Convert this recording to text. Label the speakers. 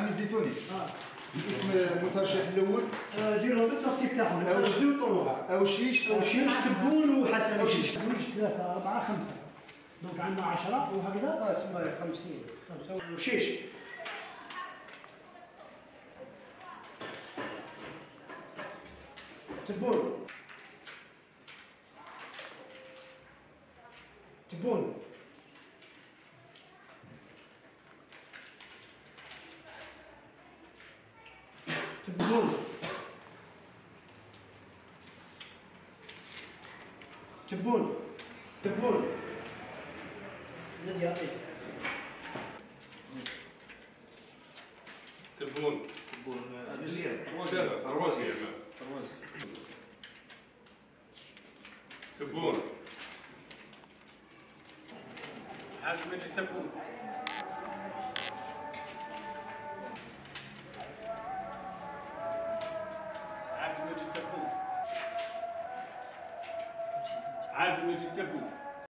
Speaker 1: عمي الزيتوني.
Speaker 2: آه.
Speaker 1: الاسم المترشح الأول.
Speaker 2: آه، ديرهم بالترتيب تاعهم جدي وطلوع
Speaker 1: أو شيش.
Speaker 2: أو شيش تبون وحسن شيش. جوج ثلاثة أربعة خمسة. دونك عندنا عشرة وهكذا؟
Speaker 3: آه تسمى خمسين.
Speaker 2: وشيش تبون. تبون. تبون تبون تبون. الذي يعطيك.
Speaker 4: تبون. تبون. مجد تبون. عاد مجد تبون. عاد مجد تبون